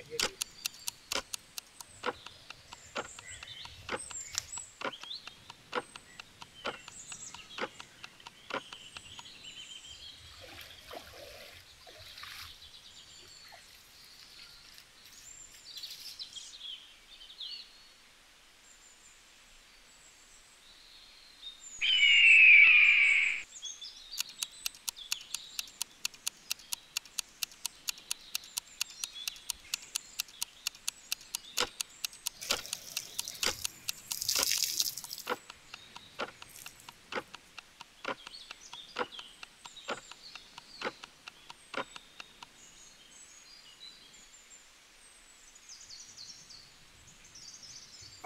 like it is.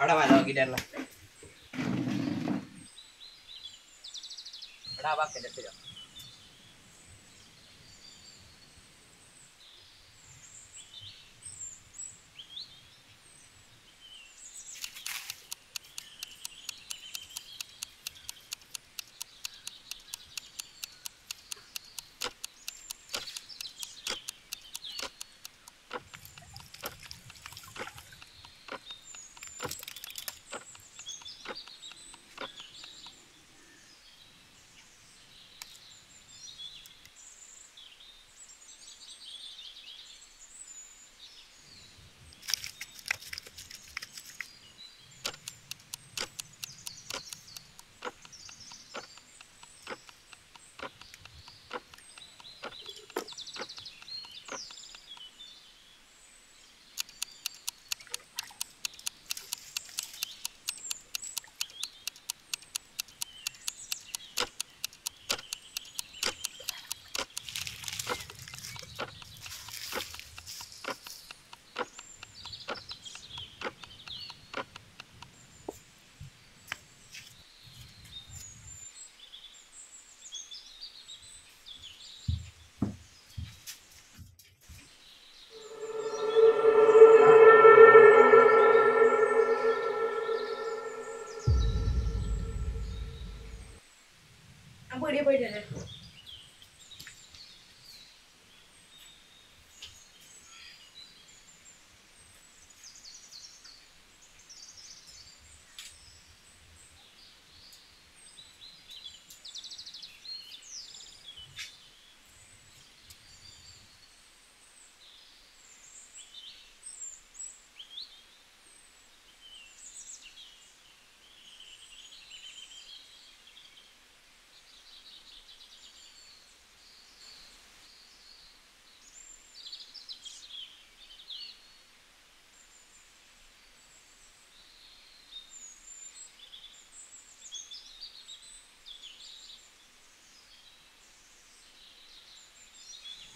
Ahora va, no, a quitarla. Ahora va, que le estoy.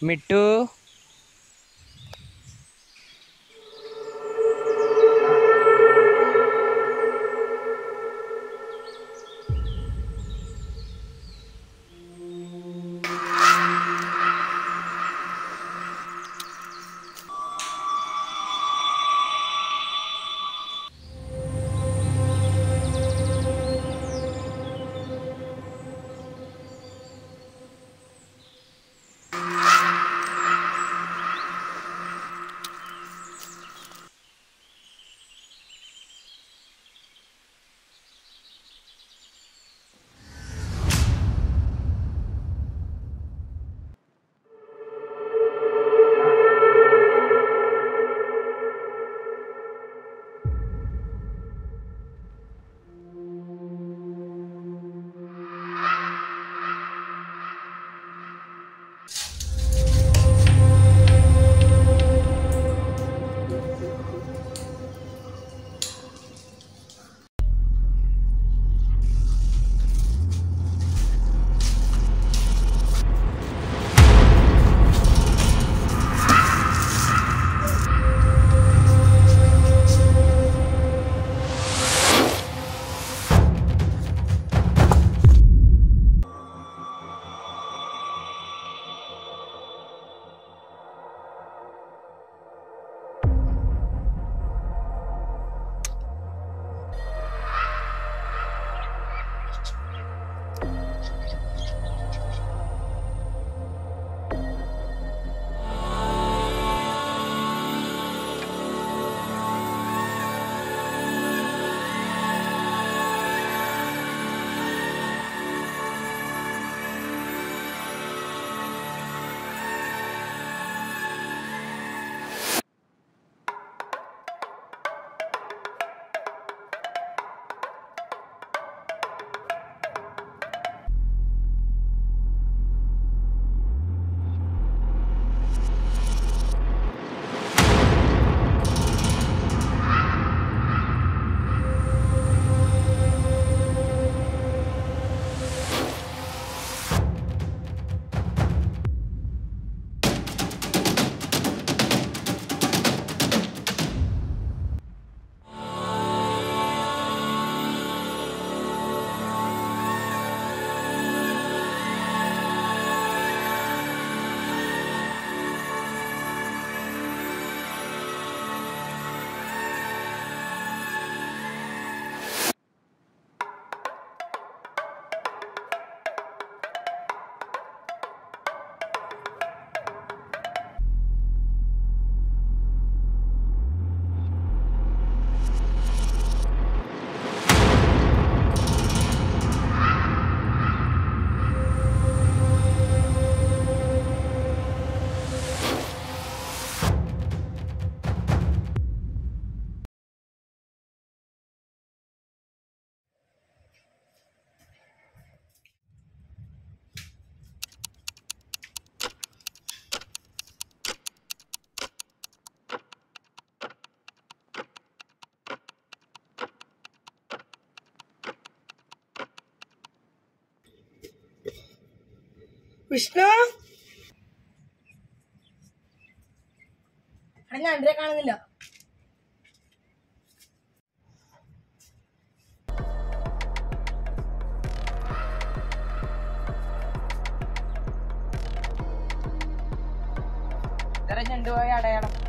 मिट्टू। വിഷ്ണു? അവിടെ ഞണ്ടിനെ കാണുന്നില്ല. ഇത്ര ഞണ്ട് അടയാളം.